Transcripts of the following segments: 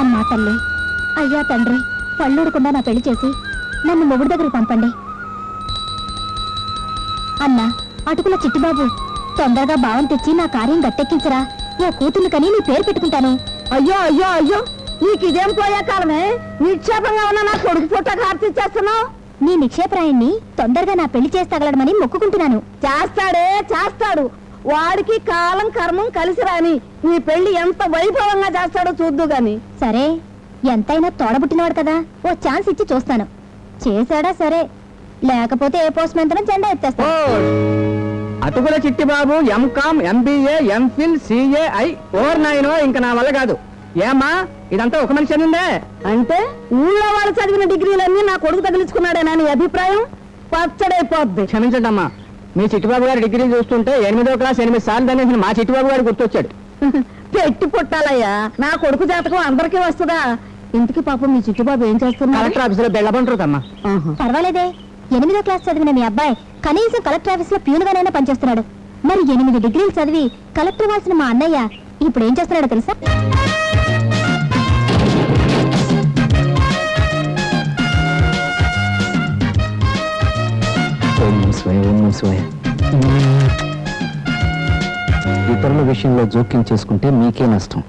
అమ్మా తల్లి. అయ్యా తండ్రి పళ్ళూడకుండా నా పెళ్ళి చేసి నన్ను మొగుడు దగ్గరకు పంపండి. అన్నా అటుకుల చిట్టిబాబు తొందరగా భావం తెచ్చి నా కార్యం గట్టెక్కించరా. ఓ కూతుర్ని కని నీ పేరు పెట్టుకుంటాను. అయ్యో అయ్యో అయ్యో నీకు ఇదేం పోయే కాలమే? నిక్షేపంగా ఉన్న నా కొడుకు పుట్ట కార్తీచ్చేస్తున్నావు నీ నిక్షేపరాయణ్ణి తొందరగా నా పెళ్ళి చేసి తగలడమని మొక్కుకుంటున్నాను. చేస్తాడే చేస్తాడు. వాడికి కాలం కర్మం కలిసి రాని నీ పెళ్ళి ఎంత వైభవంగా చేస్తాడో చూద్దు గాని. సరే ఎంతైనా తోడబుట్టినవాడు కదా. ఓ ఛాన్స్ ఇచ్చి చూస్తాను. చేశాడా సరే లేకపోతే ఏ పోస్ట్ మెంతనం జెండా ఎత్తేస్తా. Atukula Chittibabu MCom MBA MPhil CAI or nine ఇంకా నా వల్ల కాదు. ఏమా ఇదంతా ఒక మనిషి అనిందే? అంటే ఊళ్ళో వాళ్ళు చదివిన డిగ్రీలన్నీ నా కొడుకు తగిలించుకున్నాడేనా నీ అభిప్రాయం? పచ్చడైపోద్ది. క్షమించండి అమ్మా మీ చిట్టిబాబు గారి డిగ్రీ చూస్తుంటే ఎనిమిదో క్లాస్ ఎనిమిది సార్లు దాని మా చిట్టిబాబు గారు గుర్తొచ్చాడు. పెట్టి పుట్టాలయ్యా. నా కొడుకు జాతకం అందరికీ వస్తుందా? ఇంటికి పాపం మీ చిట్టుబాబు ఏం చేస్తున్నారు? కలెక్టర్ ఆఫీసులో బెల్లబంటారుతమ్మా ఆహా. పర్వాలేదే. ఎనిమిదో క్లాస్ చదివిన మీ అబ్బాయి కనీసం కలెక్టర్ ఆఫీస్లో ప్యూన్గానైనా పనిచేస్తున్నాడు. మరి ఎనిమిది డిగ్రీలు చదివి కలెక్టర్ అవ్వాల్సిన మా అన్నయ్య ఇప్పుడు ఏం చేస్తున్నాడో తెలుసా? ఇతరుల విషయంలో జోక్యం చేసుకుంటే మీకే నష్టం.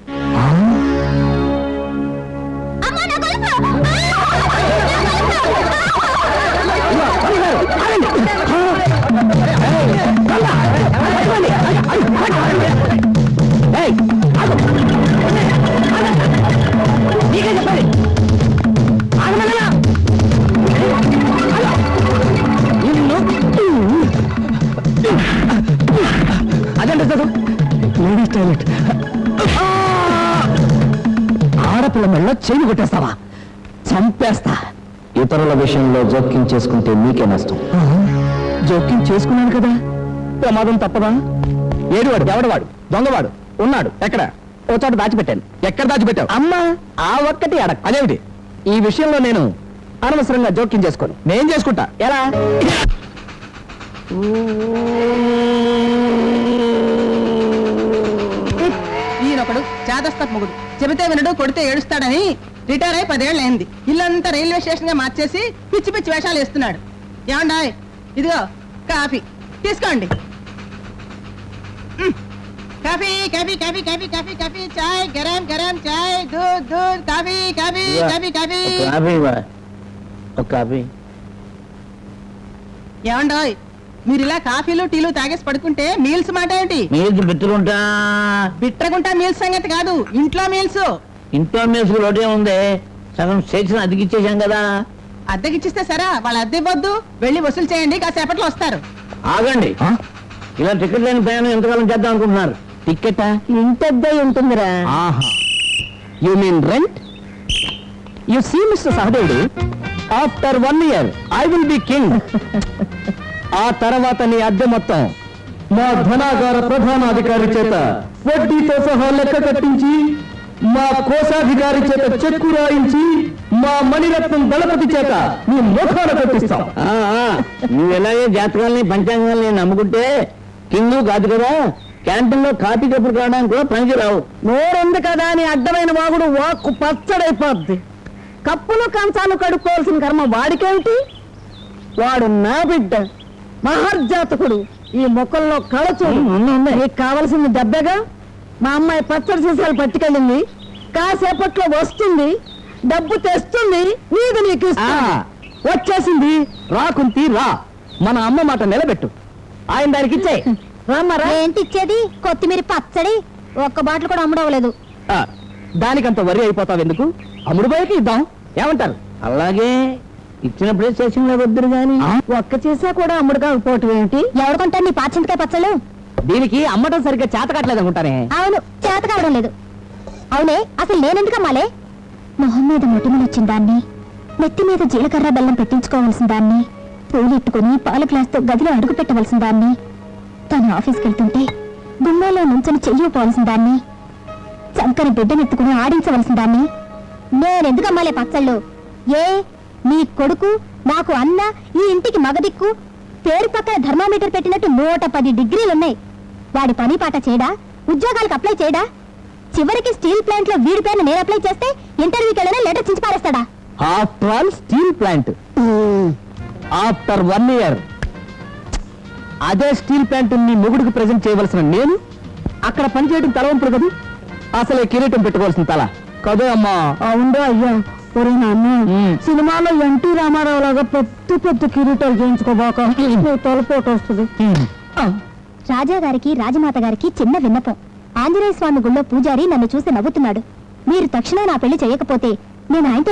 మెళ్ళ చేయి కొట్టేస్తావా? చంపేస్తా. ఇతరుల విషయంలో జోక్యం చేసుకుంటే మీకే నష్టం. జోక్యం చేసుకున్నాను కదా? ప్రమాదం తప్పదా? ఏడువాడు ఎవడవాడు? దొంగవాడు ఉన్నాడు ఎక్కడ? ఓ చోట దాచిపెట్టాను. ఎక్కడ దాచిపెట్టావు? అమ్మా! ఆ ఒక్కటి అడగ. అదేమిటి? ఈ విషయంలో నేను అనవసరంగా జోక్యం చేసుకోను. నేను చేసుకుంటా. ఎలా? చేదస్తపు మొగుడు. చెబితే వినడు కొడితే ఏడుస్తాడని రిటైర్ అయి పదేళ్ళు అయింది ఇల్లంతా రైల్వే స్టేషన్గా మార్చేసి పిచ్చి పిచ్చి వేషాలు వేస్తున్నాడు. ఏమండాయ్ ఇదిగో కాఫీ. తీసుకోండి. Coffee coffee coffee coffee coffee coffee చాయ్ గరం గరం చాయ్ దూద్ దూద్ కాఫీ కాఫీ కాఫీ కాఫీ. ఒక కాఫీ ఏమండాయ్ మీరు ఇలా కాఫీలు టీలు తాగేసి పడుకుంటే మీల్స్ మాట ఏంటి? మీరు పెట్టుకుంటా బిట్రగుంటా మీల్స్ సంగతి కాదు ఇంట్లో మీల్స్ ఇంట్లో మేసుకు లోటే ఉంది. సగం స్టేషన్ అతికిచ్చేసాం కదా. అద్దెకిచ్చిస్తే సరే వాళ్ళ అద్దె ఇవ్వద్దు. వెళ్ళి వసూలు చేయండి కాసేపట్లో వస్తారు. ఆగండి. ఇలా టికెట్ లేని ప్రయాణం ఎంతకాలం చేద్దాం అనుకుంటున్నారు? టికెటా ఇంతద్దే ఉంటుందిరా. You mean rent you see mister Sahadevudu after one year I will be king ఆ తర్వాత నీ అద్దె మొత్తం. మా ధనాగార ప్రధానాధికారి చేత వడ్డీతో సహా లెక్క కట్టించి మా కోశాధికారి చేత చెక్కు రాయించి మా మణిరత్నం దళపతి చేత నీ ముఖాన కట్టిస్తాం. నువ్వు ఎలాగే జాతకాలని పంచాంగాల్ని నమ్ముకుంటే కింగ్ కాదు కదా? క్యాంటీన్లో కాఫీ కప్పులు కావడానికి కూడా పనికి రావు. నోరుంది కదా అని అడ్డమైన వాగుడు వాక్కు పచ్చడైపోద్ది. కప్పులు కంచాలు కడుక్కోవాల్సిన కర్మ వాడికేమిటి? వాడు నా బిడ్డ. మహర్జాతకుడు ఈ మొక్కల్లో కళచూడు. నీకు కావలసింది దెబ్బగా? మా అమ్మాయి పచ్చడి సీసాలు పట్టుకెళ్ళింది. కాసేపట్లో వస్తుంది. డబ్బు తెస్తుంది. నీది నీకు. వచ్చేసింది. రాకుంతి రా. మన అమ్మ మాట నిలబెట్టు. ఆయన దానికి ఇచ్చే. రామ్మరా ఏంటి ఇచ్చేది? కొత్తిమీర పచ్చడి. ఒక్క బాటిల్ కూడా అమ్ముడవలేదు దానికంత వరి అయిపోతావు ఎందుకు? అమ్ముడు బయటకి ఇద్దాం. ఏమంటారు? అలాగే. ఇచ్చినప్పుడే స్టేషన్లో వద్దురు గాని. ఒక్క చేసా కూడా అమ్ముడు కాకపోవటం ఏమిటి? ఎవడుకుంటారు నీ పాచింతకాయ పచ్చళ్ళు? దీనికి అమ్మటం సరిగ్గా చేత కట్టలేదు అనుకుంటానే. అవును చేత కావడం లేదు. అవునే అసలు నేనెందుకు అమ్మాలే? మొహం మీద మొటిమలు వచ్చిన దాన్ని నెత్తి మీద జీలకర్ర బెల్లం పెట్టించుకోవాల్సిన దాన్ని పూలెట్టుకుని పాల గ్లాస్తో గదిలో అడుగు పెట్టవలసిన దాన్ని తను ఆఫీస్కి వెళ్తుంటే గుమ్మాలో నుంచని చెయ్యిపోవాల్సిన దాన్ని చంకని బిడ్డనెత్తుకుని ఆడించవలసిన దాన్ని. నేనెందుకు అమ్మాలే పచ్చళ్ళు? ఏ? నీ కొడుకు నాకు అన్న ఈ ఇంటికి మగదిక్కు. పేరు పక్కన థర్మామీటర్ పెట్టినట్టు నూట పది డిగ్రీలున్నాయి. వాడి పని పాట చేయడా? ఉద్యోగాలకు అప్లై చేయడా? చివరికి స్టీల్ ప్లాంట్లో వీడి పేరున నేను అప్లై చేస్తే ఇంటర్వ్యూకి వెళ్ళినా లెటర్ చించి పారేస్తాడా? After all steel plant. After one year అదే స్టీల్ ప్లాంట్ నీ మొగుడికి ప్రజెంట్ చేయవలసిన నేను? అక్కడ పనిచేయడం తలవంపుడు కదా? అసలే కిరీటం పెట్టుకోవాల్సిన తల. కదే అమ్మా? అవును అయ్యా. ఒరే నాన్న. సినిమాలో ఎన్టీ రామారావు లాగా పెద్ద పెద్ద కిరీటాలు చేయించుకోబాక తలపోటు వస్తుంది. రాజా గారికి రాజమాత గారికి చిన్న విన్నపం. ఆంజనేయ స్వామి గుళ్ళో పూజారి నన్ను చూసి నవ్వుతున్నాడు. మీరు తక్షణం నా పెళ్ళి చేయకపోతే నేను ఆయనతో